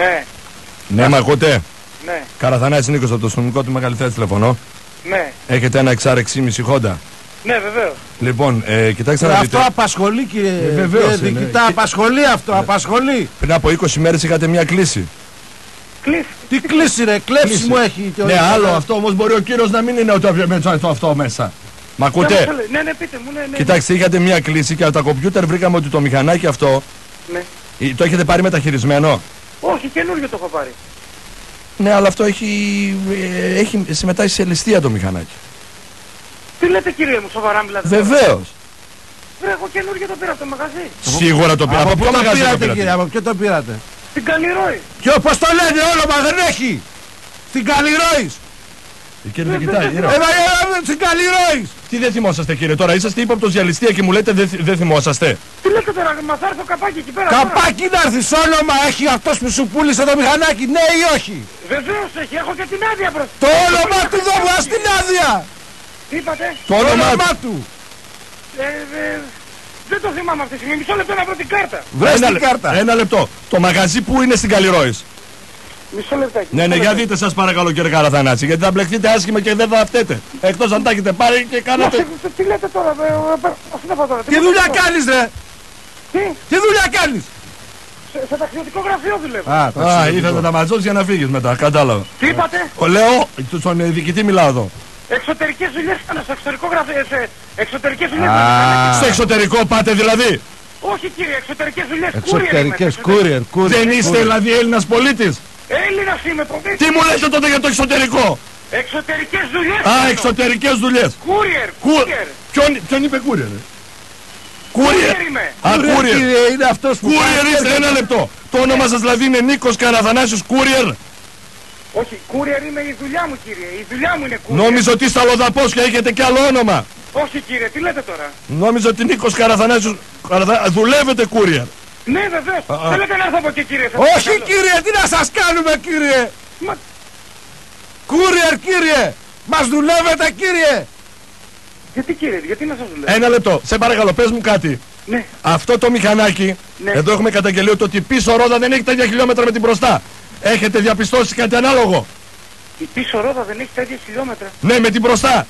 Ναι, Ναι, μ' ακούτε; ναι, Καραθανάσης Νίκος από το αστυνομικό του Μεγαλυθέα τηλεφωνώ. ναι, Έχετε ένα XR6,5 Honda. ναι, βεβαίως. Λοιπόν, ε, κοιτάξτε να Αυτό δείτε. απασχολεί κύριε, Ε, βεβαίως κύριε είναι. Διοικητά, Και- απασχολεί αυτό, απασχολεί. Πριν από 20 μέρες είχατε μια κλίση. Κλείφ. Τι κλείσει ρε, κλέψει μου έχει. και ο- Ναι, άλλο αυτό όμως μπορεί ο κύριος να μην είναι ότι έβγαινε μέσα αυτό, αυτό μέσα. Μ' ακούτε; Ναι, ναι, πείτε μου, ναι, ναι. Κοιτάξτε, είχατε μια κλίση και από τα κομπιούτερ βρήκαμε ότι το μηχανάκι αυτό ναι. ε, το έχετε πάρει μεταχειρισμένο; Όχι, καινούριο το έχω πάρει. Ναι, αλλά αυτό έχει, ε, έχει συμμετάσχει σε ληστεία το μηχανάκι. Τι λέτε κύριε μου, σοβαρά μιλάτε. τώρα. Βεβαίως. Βρε, εγώ καινούριο το πήρα από το μαγαζί. Σίγουρα το πήρα. Από ποιο το μαγαζί το πήρατε πήρατε; κύριε, από ποιο το πήρατε; Την Καλλιρόη. Και όπως το λένε όνομα δεν έχει. Στην Καλλιρόης. Ε, Κύριε Δικητά, Έλα, έλα, στην Καλλιρόης. τι δεν θυμόσαστε κύριε τώρα, είσαστε ύποπτος για ληστεία και μου λέτε δεν δεν θυμόσαστε. Τι λέτε τώρα, μας θα έρθω καπάκι εκεί πέρα. τώρα; Καπάκι να έρθεις όνομα έχει αυτός που σου πούλησε το μηχανάκι, ναι ή όχι; Βεβαίως έχει, έχω και την άδεια μπροστά. Το όνομά του δεν βγάζει την άδεια. Τι είπατε; Το όνομα του. Ε, ε, δεν το θυμάμαι αυτή τη στιγμή. Μισό λεπτό να βρω την κάρτα. Βρες ένα, την λε- κάρτα. ένα λεπτό. Το μαγαζί που είναι στην Καλλιρόης. Μισό λεπτάκι. Ναι, ναι, μισό για λεπτάκι. δείτε σας παρακαλώ κύριε Καραθανάση, γιατί θα μπλεχτείτε άσχημα και δεν θα φταίτε. Εκτός αν τα έχετε πάρει και Μα, κάνατε... σε- Τι λέτε τώρα, ε, ε, ε, ας είναι αυτό τώρα. Τι δουλειά κάνεις ρε; Τι, Τι δουλειά κάνεις; σε, σε ταξιδιωτικό γραφείο δουλεύω. Α, Α, ήθελα να μαζώσει για να φύγεις μετά, κατάλαβα. Τι είπατε, Ο λέω, στον ε, διοικητή μιλάω εδώ. εξωτερικές δουλειές κάνω στο εξωτερικό γραφείο, σε εξωτερικές δουλειές. Α. κάνω. Στο εξωτερικό πάτε δηλαδή. Όχι κύριε, εξωτερικές δουλειές. Εξωτερικές, courier είμαι, courier, courier. Δεν είστε courier. δηλαδή Έλληνας πολίτης. Έλληνας είμαι, προπή. Τι μου λέτε τότε για το εξωτερικό; Εξωτερικές δουλειές. Α, κάνω. εξωτερικές δουλειές. Courier, Κου... courier. Ποιον, ποιον είπε courier, ρε. Courier Courier. είμαι. Α, Courier, courier. κύριε, είναι αυτός που Courier πάει είστε, και- ένα λεπτό. Το όνομα σας δηλαδή είναι Νίκος Καραθανάσιος Courier. Όχι, courier είμαι η δουλειά μου κύριε. Η δουλειά μου είναι courier. Νόμιζα ότι είστε αλλοδαπός και έχετε κι άλλο όνομα. Όχι κύριε, τι λέτε τώρα; Νόμιζα ότι Νίκος Καραθανάσιος Καραθα... δουλεύετε courier. Ναι βεβαίως. Α, α. Θέλετε να έρθω από εκεί κύριε. σας Όχι παρακαλώ. κύριε, τι να σας κάνουμε κύριε; Μα, Courier κύριε. Μας δουλεύετε κύριε; γιατί κύριε, γιατί να σας δουλεύω; Ένα λεπτό. Σε παρακαλώ, πες μου κάτι. Ναι. Αυτό το μηχανάκι, Ναι. εδώ έχουμε καταγγελία ότι η πίσω ρόδα δεν έχει τα ίδια χιλιόμετρα με την μπροστά. Έχετε διαπιστώσει κάτι ανάλογο; Η πίσω ρόδα δεν έχει τα ίδια χιλιόμετρα. Ναι, με την μπροστά.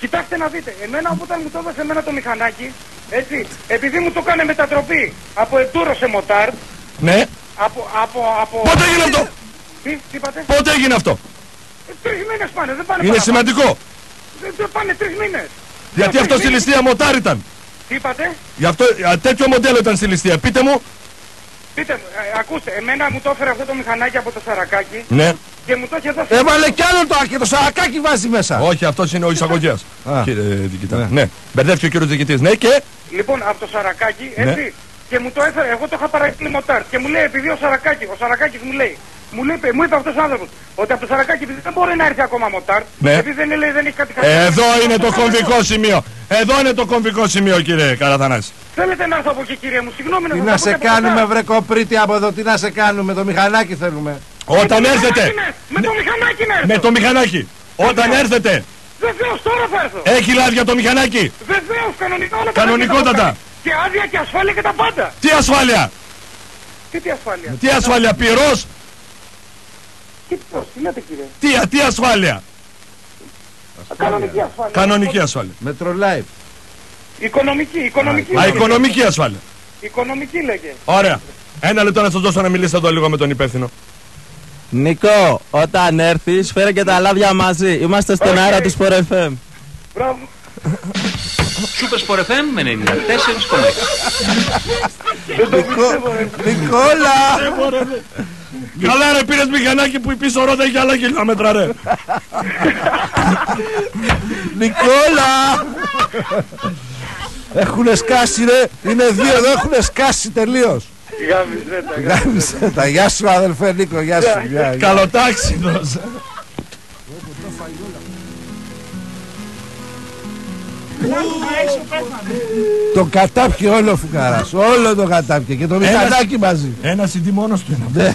Κοιτάξτε να δείτε, εμένα όταν μου το έδωσε εμένα το μηχανάκι, έτσι, επειδή μου το έκανε μετατροπή από εντούρος σε μοτάρ, Ναι. από, από, από... Πότε έγινε αυτό; Τι, τι είπατε, Πότε έγινε αυτό; ε, τρεις μήνες πάνε, δεν πάνε Είναι παραπάνω. σημαντικό. Δεν, δεν πάνε τρεις μήνες. Γιατί Τρεις αυτό στη μήνες. ληστεία μοτάρ ήταν. Τι είπατε, Γι' αυτό α, τέτοιο μοντέλο ήταν στη ληστεία. Πείτε μου. πείτε μου, ε, ακούστε, εμένα μου το έφερε αυτό το μηχανάκι από το σαρακάκι Ναι. Και μου το είχε δώσει... Έβαλε κι άλλο το και το σαρακάκι βάζει μέσα. Όχι, αυτός είναι ο εισαγωγέας. Α. Κύριε διοικητά. Ναι. Ναι. Μπερδεύτηκε ο κύριος διοικητής. Ναι, και; Λοιπόν, από το σαρακάκι, Ναι. έτσι, και μου το έφερε, εγώ το είχα παραγγείλει μοτάρ και μου λέει, επειδή ο σαρακάκι, ο σαρακάκι μου λέει, μου, λέει, μου είπε αυτός ο άνθρωπος, ότι από το σαρακάκι επειδή δεν μπορεί να έρθει ακόμα μοτάρ, Ναι. επειδή δεν, λέει, δεν έχει κάτι Εδώ είναι το κομβικό σημείο. Εδώ είναι το κομβικό σημείο, κύριε Καραθανάση. Θέλετε να έρθω από εκεί κύριε μου, συγγνώμη Τι σας να τα πω σε και από κάνουμε κοντά. βρε κοπρίτη από εδώ, τι να σε κάνουμε, το μηχανάκι θέλουμε. Με το Όταν μηχανάκι έρθετε. ναι, Με το μηχανάκι να έρθω. Με το μηχανάκι. Όταν Βεβαίως. έρθετε. Βεβαίως τώρα θα έρθω. Έχει λάδια το μηχανάκι. Βεβαίως κανονικά όλα τα Κανονικότατα. παιδιά τα έχω κάνει. Και άδεια και ασφάλεια και τα πάντα. Τι ασφάλεια; Τι τι ασφάλεια. Τι ασφάλεια. Πυρός; Τι πώς, τι λέτε κύριε; Τι, τι ασφάλεια; Α, Κανονική ασφάλεια. Κανονική ασφάλεια. Μετρολάιβ. Οικονομική, οικονομική. Α, λέγε. οικονομική ασφάλεια. Οικονομική λέγε. Ωραία. Ένα λεπτό να σας δώσω να μιλήσετε εδώ λίγο με τον υπεύθυνο. Νικό, όταν έρθεις φέρε και τα λάδια μαζί. Είμαστε στον Οκ. αέρα του Sport FM. Μπράβο. Super Sport FM με 94,6. Δεν το πιστεύω ρε. Νικόλα! Καλά ρε πήρες μηχανάκι που η πίσω ρόδα έχει άλλα χιλιόμετρα ρε. Νικόλα! Έχουνε σκάσει ρε, είναι δύο εδώ έχουνε σκάσει τελείως. Γάμισε τα, γάμισε. Γάμισε τα, γεια σου αδελφέ Νίκο, γεια σου. γεια, γεια. Καλοτάξιδος. Το κατάπιε όλο ο φουκαράς, όλο το κατάπιε και το μηχανάκι μαζί. Ένας CD μόνος του είναι. Ναι.